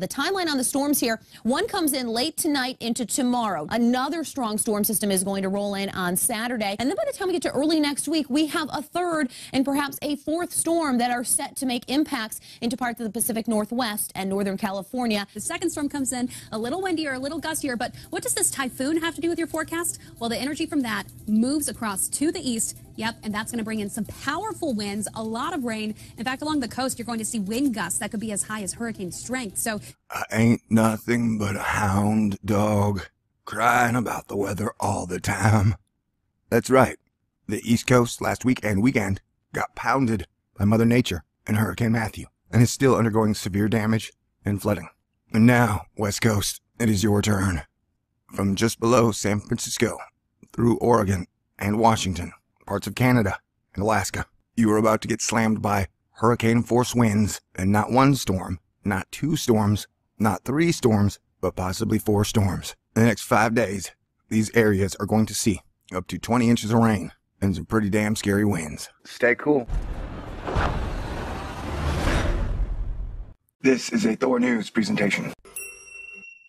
The timeline on the storms here, one comes in late tonight into tomorrow. Another strong storm system is going to roll in on Saturday. And then by the time we get to early next week, we have a third and perhaps a fourth storm that are set to make impacts into parts of the Pacific Northwest and Northern California. The second storm comes in a little windier, a little gustier, but what does this typhoon have to do with your forecast? Well, the energy from that moves across to the east Yep, and that's going to bring in some powerful winds, a lot of rain. In fact, along the coast, you're going to see wind gusts that could be as high as hurricane strength. So, I ain't nothing but a hound dog crying about the weather all the time. That's right. The East Coast last week and weekend got pounded by Mother Nature and Hurricane Matthew and is still undergoing severe damage and flooding. And now, West Coast, it is your turn. From just below San Francisco through Oregon and Washington parts of Canada and Alaska. You are about to get slammed by hurricane force winds and not one storm, not two storms, not three storms, but possibly four storms. In the next five days, these areas are going to see up to 20 inches of rain and some pretty damn scary winds. Stay cool. This is a Thor News presentation.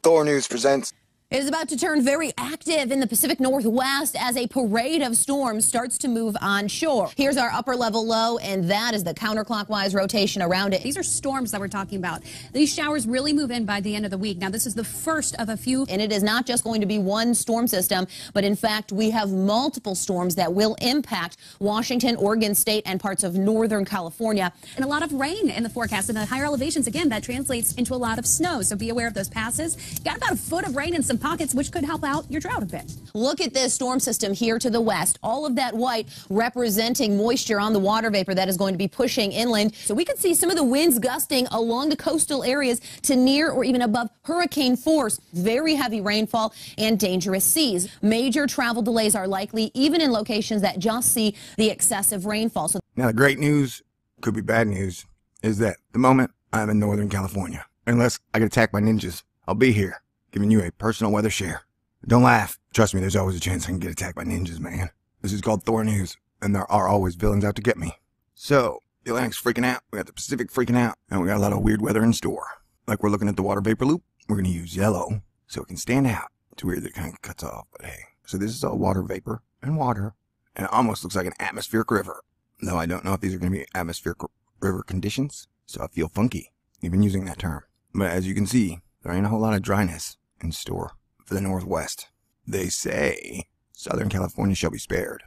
Thor News presents it is about to turn very active in the Pacific Northwest as a parade of storms starts to move onshore. Here's our upper level low, and that is the counterclockwise rotation around it. These are storms that we're talking about. These showers really move in by the end of the week. Now, this is the first of a few. And it is not just going to be one storm system, but in fact, we have multiple storms that will impact Washington, Oregon State, and parts of Northern California. And a lot of rain in the forecast. And the higher elevations, again, that translates into a lot of snow. So be aware of those passes. Got about a foot of rain and some pockets, which could help out your drought a bit. Look at this storm system here to the west. All of that white representing moisture on the water vapor that is going to be pushing inland. So we could see some of the winds gusting along the coastal areas to near or even above hurricane force. Very heavy rainfall and dangerous seas. Major travel delays are likely, even in locations that just see the excessive rainfall. So now the great news, could be bad news, is that the moment I'm in Northern California. Unless I get attacked by ninjas, I'll be here giving you a personal weather share. Don't laugh. Trust me, there's always a chance I can get attacked by ninjas, man. This is called Thor News, and there are always villains out to get me. So, the Atlantic's freaking out, we got the Pacific freaking out, and we got a lot of weird weather in store. Like we're looking at the water vapor loop, we're gonna use yellow so it can stand out. It's weird that it kind of cuts off, but hey. So this is all water vapor and water, and it almost looks like an atmospheric river. Though I don't know if these are gonna be atmospheric river conditions, so I feel funky even using that term. But as you can see, there ain't a whole lot of dryness in store for the Northwest. They say Southern California shall be spared.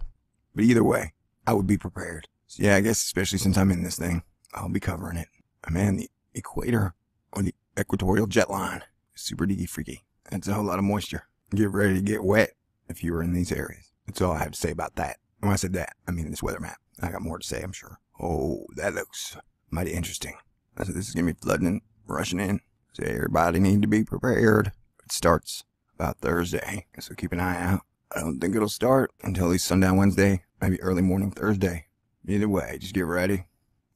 But either way, I would be prepared. So yeah, I guess especially since I'm in this thing, I'll be covering it. Man, the equator or the equatorial jet line is super diggy freaky. That's a whole lot of moisture. Get ready to get wet if you are in these areas. That's all I have to say about that. When I said that, I mean this weather map. I got more to say, I'm sure. Oh, that looks mighty interesting. So this is gonna be flooding rushing in. So everybody need to be prepared. It starts about Thursday, so keep an eye out. I don't think it'll start until at least sundown Wednesday, maybe early morning Thursday. Either way, just get ready.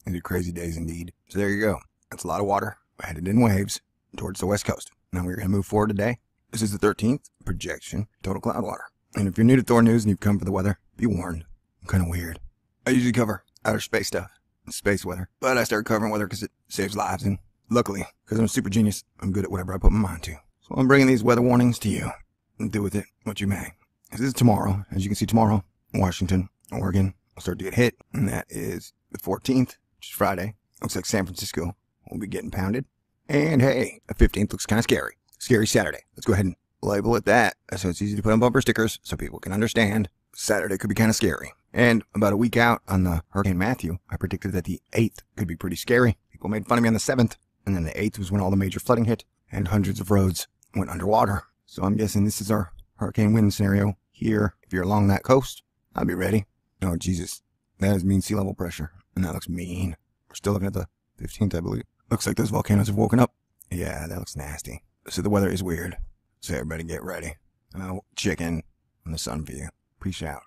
These are crazy days indeed. So there you go. That's a lot of water. Headed in waves towards the west coast. Now we're going to move forward today. This is the 13th projection total cloud water. And if you're new to Thor News and you've come for the weather, be warned. I'm kind of weird. I usually cover outer space stuff, space weather, but I started covering weather because it saves lives. And luckily, because I'm a super genius, I'm good at whatever I put my mind to. So I'm bringing these weather warnings to you. Do with it what you may. This is tomorrow. As you can see tomorrow, Washington, Oregon will start to get hit. And that is the 14th, which is Friday. Looks like San Francisco will be getting pounded. And hey, the 15th looks kind of scary. Scary Saturday. Let's go ahead and label it that. So it's easy to put on bumper stickers so people can understand. Saturday could be kind of scary. And about a week out on the Hurricane Matthew, I predicted that the 8th could be pretty scary. People made fun of me on the 7th. And then the 8th was when all the major flooding hit and hundreds of roads went underwater. So I'm guessing this is our hurricane wind scenario here. If you're along that coast, I'll be ready. Oh, Jesus. That is mean sea level pressure. And that looks mean. We're still looking at the 15th, I believe. Looks like those volcanoes have woken up. Yeah, that looks nasty. So the weather is weird. So everybody get ready. And I'll in on the sun for you. Peace out.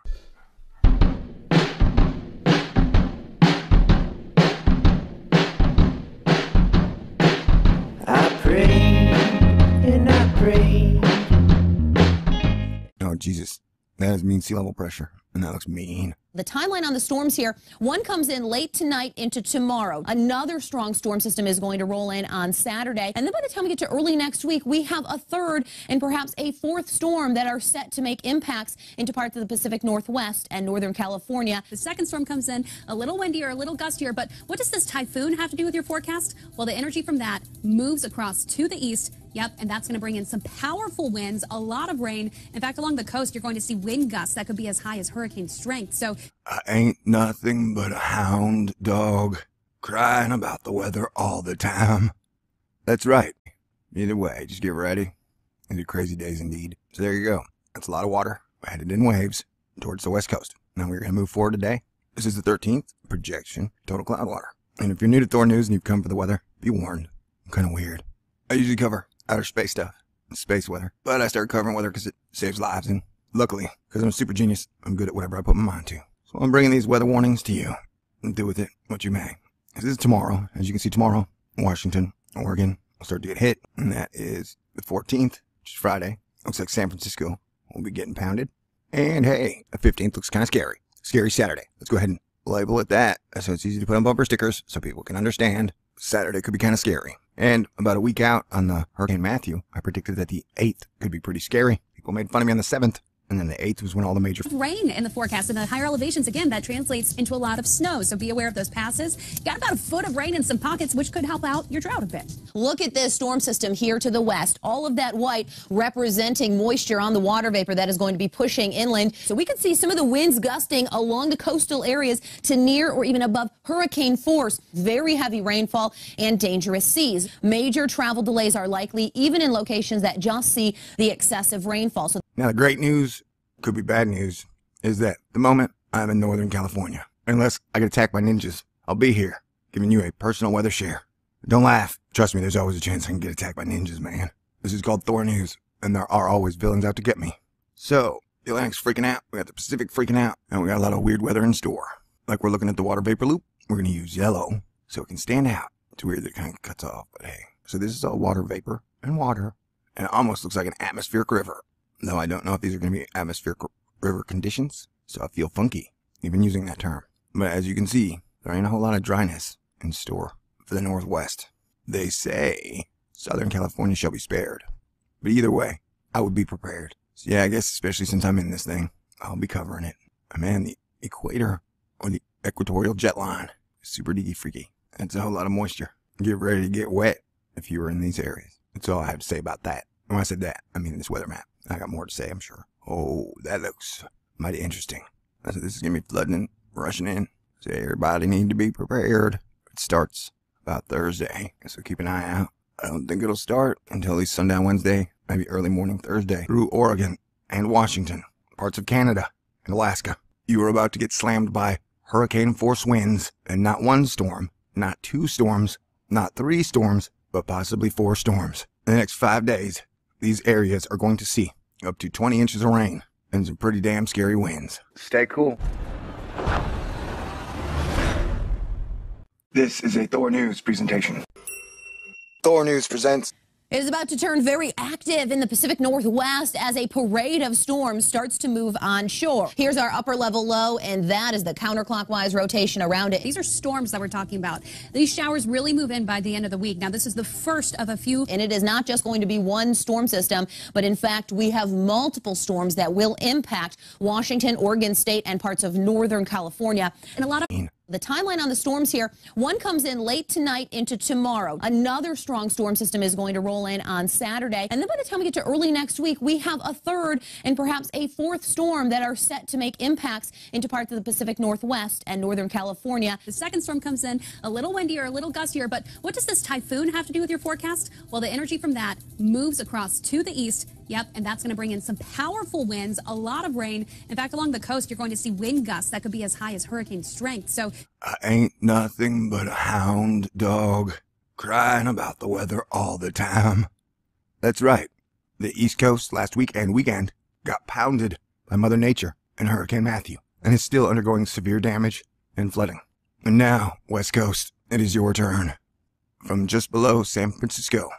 Jesus. That is mean sea level pressure. And that looks mean. The timeline on the storms here, one comes in late tonight into tomorrow. Another strong storm system is going to roll in on Saturday. And then by the time we get to early next week, we have a third and perhaps a fourth storm that are set to make impacts into parts of the Pacific Northwest and Northern California. The second storm comes in a little windier, a little gustier, but what does this typhoon have to do with your forecast? Well, the energy from that moves across to the east Yep, and that's going to bring in some powerful winds, a lot of rain. In fact, along the coast, you're going to see wind gusts that could be as high as hurricane strength. So, I ain't nothing but a hound dog crying about the weather all the time. That's right. Either way, just get ready. These are crazy days indeed. So there you go. That's a lot of water headed in waves towards the west coast. Now we're going to move forward today. This is the 13th projection total cloud water. And if you're new to Thor News and you've come for the weather, be warned. I'm kind of weird. I usually cover outer space stuff, space weather. But I started covering weather because it saves lives, and luckily, because I'm a super genius, I'm good at whatever I put my mind to. So I'm bringing these weather warnings to you, and do with it what you may. This is tomorrow. As you can see tomorrow, Washington, Oregon will start to get hit, and that is the 14th, which is Friday. Looks like San Francisco will be getting pounded. And hey, the 15th looks kind of scary. Scary Saturday. Let's go ahead and label it that so it's easy to put on bumper stickers so people can understand. Saturday could be kind of scary. And about a week out on the Hurricane Matthew, I predicted that the 8th could be pretty scary. People made fun of me on the 7th. And then the 8th was when all the major rain in the forecast. And the higher elevations, again, that translates into a lot of snow. So be aware of those passes. Got about a foot of rain in some pockets, which could help out your drought a bit. Look at this storm system here to the west. All of that white representing moisture on the water vapor that is going to be pushing inland. So we could see some of the winds gusting along the coastal areas to near or even above hurricane force. Very heavy rainfall and dangerous seas. Major travel delays are likely, even in locations that just see the excessive rainfall. So now, the great news, could be bad news, is that the moment I'm in Northern California. Unless I get attacked by ninjas, I'll be here, giving you a personal weather share. Don't laugh. Trust me, there's always a chance I can get attacked by ninjas, man. This is called Thor News, and there are always villains out to get me. So, the Atlantic's freaking out, we got the Pacific freaking out, and we got a lot of weird weather in store. Like we're looking at the water vapor loop, we're gonna use yellow so it can stand out. It's weird that it kind of cuts off, but hey. So this is all water vapor and water, and it almost looks like an atmospheric river. Though I don't know if these are going to be atmospheric river conditions, so I feel funky even using that term. But as you can see, there ain't a whole lot of dryness in store for the Northwest. They say Southern California shall be spared. But either way, I would be prepared. So yeah, I guess especially since I'm in this thing, I'll be covering it. Man, the equator or the equatorial jet line is super diggy freaky. That's a whole lot of moisture. Get ready to get wet if you were in these areas. That's all I have to say about that. When I said that, I mean this weather map. I got more to say, I'm sure. Oh, that looks mighty interesting. This is gonna be flooding and rushing in. So everybody need to be prepared. It starts about Thursday, so keep an eye out. I don't think it'll start until at least sundown Wednesday, maybe early morning Thursday, through Oregon and Washington, parts of Canada and Alaska. You are about to get slammed by hurricane force winds, and not one storm, not two storms, not three storms, but possibly four storms. In the next five days, these areas are going to see up to 20 inches of rain and some pretty damn scary winds. Stay cool. This is a Thor News presentation. Thor News presents it is about to turn very active in the Pacific Northwest as a parade of storms starts to move onshore. Here's our upper level low, and that is the counterclockwise rotation around it. These are storms that we're talking about. These showers really move in by the end of the week. Now, this is the first of a few. And it is not just going to be one storm system, but in fact, we have multiple storms that will impact Washington, Oregon State, and parts of Northern California. And a lot of the timeline on the storms here, one comes in late tonight into tomorrow. Another strong storm system is going to roll in on Saturday. And then by the time we get to early next week, we have a third and perhaps a fourth storm that are set to make impacts into parts of the Pacific Northwest and Northern California. The second storm comes in a little windier, a little gustier, but what does this typhoon have to do with your forecast? Well, the energy from that moves across to the east Yep, and that's going to bring in some powerful winds, a lot of rain. In fact, along the coast, you're going to see wind gusts that could be as high as hurricane strength. So, I ain't nothing but a hound dog crying about the weather all the time. That's right. The East Coast last week and weekend got pounded by Mother Nature and Hurricane Matthew and is still undergoing severe damage and flooding. And now, West Coast, it is your turn. From just below San Francisco